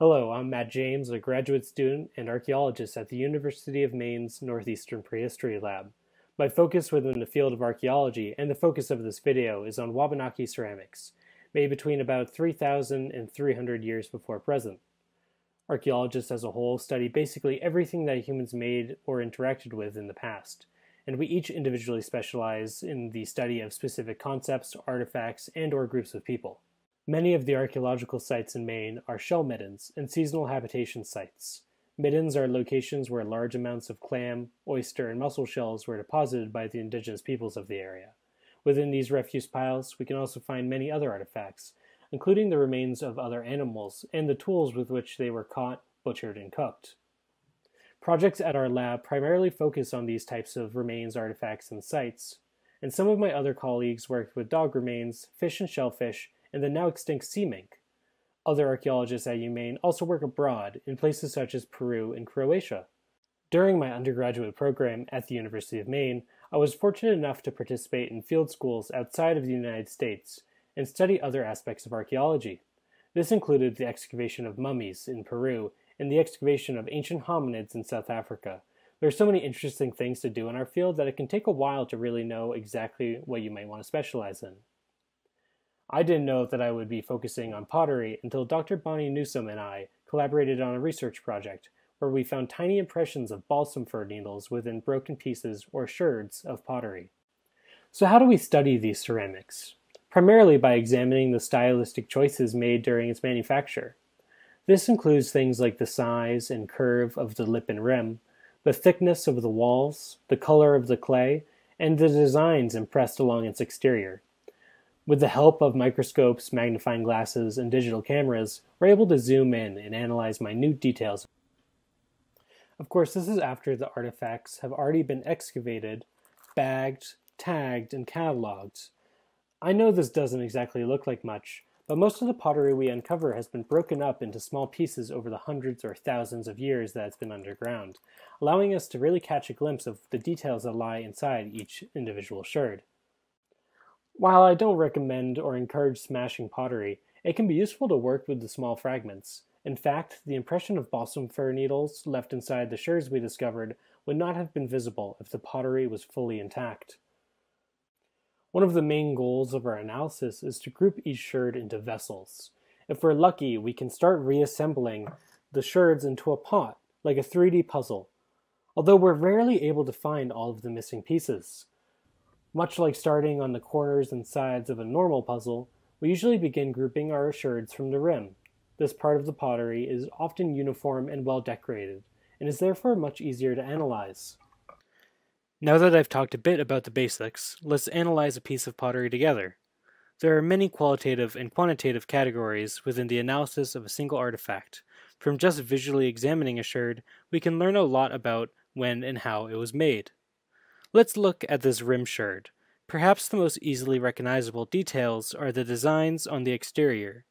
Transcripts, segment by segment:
Hello, I'm Matt James, a graduate student and archaeologist at the University of Maine's Northeastern Prehistory Lab. My focus within the field of archaeology and the focus of this video is on Wabanaki ceramics, made between about 3,000 and 300 years before present. Archaeologists as a whole study basically everything that humans made or interacted with in the past, and we each individually specialize in the study of specific concepts, artifacts, and or groups of people. Many of the archaeological sites in Maine are shell middens and seasonal habitation sites. Middens are locations where large amounts of clam, oyster, and mussel shells were deposited by the indigenous peoples of the area. Within these refuse piles, we can also find many other artifacts, including the remains of other animals and the tools with which they were caught, butchered, and cooked. Projects at our lab primarily focus on these types of remains, artifacts, and sites, and some of my other colleagues worked with dog remains, fish and shellfish, and the now extinct sea mink. Other archaeologists at UMaine also work abroad in places such as Peru and Croatia. During my undergraduate program at the University of Maine, I was fortunate enough to participate in field schools outside of the United States and study other aspects of archaeology. This included the excavation of mummies in Peru and the excavation of ancient hominids in South Africa. There are so many interesting things to do in our field that it can take a while to really know exactly what you might want to specialize in. I didn't know that I would be focusing on pottery until Dr. Bonnie Newsom and I collaborated on a research project where we found tiny impressions of balsam fir needles within broken pieces or sherds of pottery. So how do we study these ceramics? Primarily by examining the stylistic choices made during its manufacture. This includes things like the size and curve of the lip and rim, the thickness of the walls, the color of the clay, and the designs impressed along its exterior. With the help of microscopes, magnifying glasses, and digital cameras, we're able to zoom in and analyze minute details. Of course, this is after the artifacts have already been excavated, bagged, tagged, and cataloged. I know this doesn't exactly look like much, but most of the pottery we uncover has been broken up into small pieces over the hundreds or thousands of years that it's been underground, allowing us to really catch a glimpse of the details that lie inside each individual sherd. While I don't recommend or encourage smashing pottery, it can be useful to work with the small fragments. In fact, the impression of balsam fir needles left inside the sherds we discovered would not have been visible if the pottery was fully intact. One of the main goals of our analysis is to group each sherd into vessels. If we're lucky, we can start reassembling the sherds into a pot, like a 3D puzzle, although we're rarely able to find all of the missing pieces. Much like starting on the corners and sides of a normal puzzle, we usually begin grouping our sherds from the rim. This part of the pottery is often uniform and well decorated, and is therefore much easier to analyze. Now that I've talked a bit about the basics, let's analyze a piece of pottery together. There are many qualitative and quantitative categories within the analysis of a single artifact. From just visually examining a sherd, we can learn a lot about when and how it was made. Let's look at this rim sherd. Perhaps the most easily recognizable details are the designs on the exterior.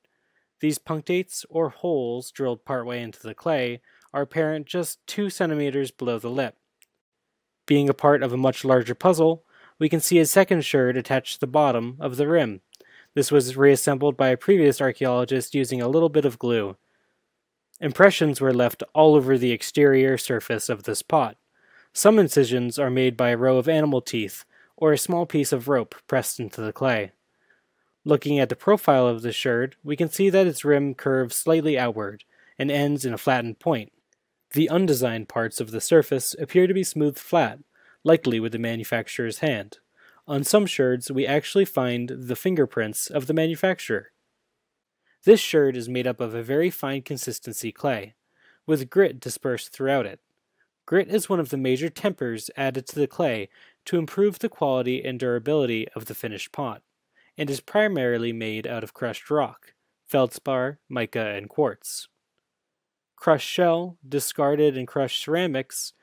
These punctates, or holes drilled partway into the clay, are apparent just 2 centimeters below the lip. Being a part of a much larger puzzle, we can see a second sherd attached to the bottom of the rim. This was reassembled by a previous archaeologist using a little bit of glue. Impressions were left all over the exterior surface of this pot. Some incisions are made by a row of animal teeth, or a small piece of rope pressed into the clay. Looking at the profile of the sherd, we can see that its rim curves slightly outward, and ends in a flattened point. The undesigned parts of the surface appear to be smoothed flat, likely with the manufacturer's hand. On some sherds, we actually find the fingerprints of the manufacturer. This sherd is made up of a very fine consistency clay, with grit dispersed throughout it. Grit is one of the major tempers added to the clay to improve the quality and durability of the finished pot, and is primarily made out of crushed rock, feldspar, mica, and quartz. Crushed shell, discarded and crushed ceramics,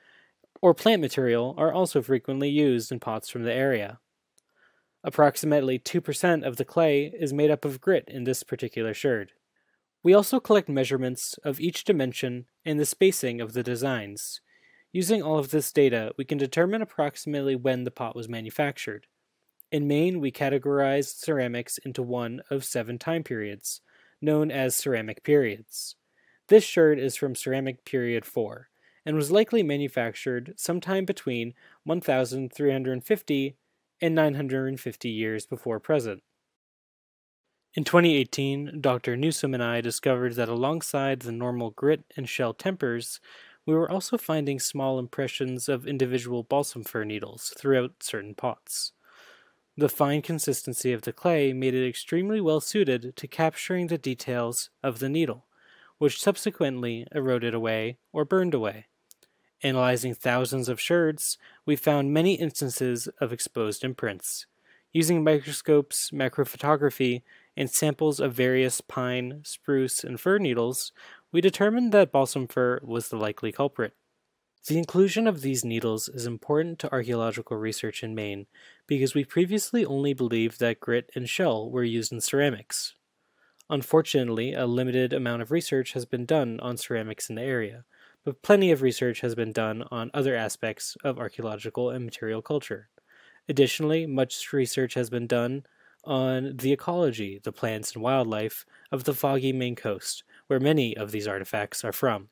or plant material are also frequently used in pots from the area. Approximately 2% of the clay is made up of grit in this particular sherd. We also collect measurements of each dimension and the spacing of the designs, Using all of this data, we can determine approximately when the pot was manufactured. In Maine, we categorize ceramics into one of seven time periods, known as ceramic periods. This sherd is from ceramic period 4 and was likely manufactured sometime between 1350 and 950 years before present. In 2018, Dr. Newsom and I discovered that alongside the normal grit and shell tempers, we were also finding small impressions of individual balsam fir needles throughout certain pots. The fine consistency of the clay made it extremely well suited to capturing the details of the needle, which subsequently eroded away or burned away. Analyzing thousands of sherds, we found many instances of exposed imprints. Using microscopes, macrophotography, and samples of various pine, spruce, and fir needles, we determined that balsam fir was the likely culprit. The inclusion of these needles is important to archaeological research in Maine because we previously only believed that grit and shell were used in ceramics. Unfortunately, a limited amount of research has been done on ceramics in the area, but plenty of research has been done on other aspects of archaeological and material culture. Additionally, much research has been done on the ecology, the plants and wildlife of the foggy Maine coast, where many of these artifacts are from.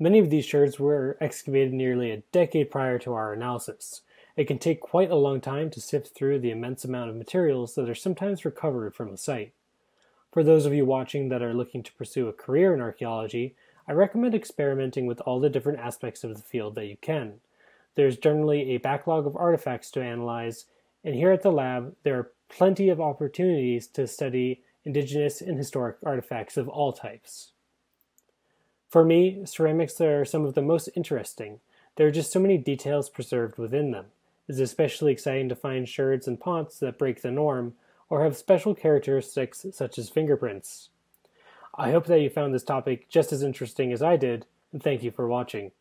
Many of these sherds were excavated nearly a decade prior to our analysis. It can take quite a long time to sift through the immense amount of materials that are sometimes recovered from the site. For those of you watching that are looking to pursue a career in archaeology, I recommend experimenting with all the different aspects of the field that you can. There's generally a backlog of artifacts to analyze, and here at the lab, there are plenty of opportunities to study indigenous and historic artifacts of all types. For me, ceramics are some of the most interesting. There are just so many details preserved within them. It's especially exciting to find sherds and pots that break the norm or have special characteristics such as fingerprints. I hope that you found this topic just as interesting as I did, and thank you for watching.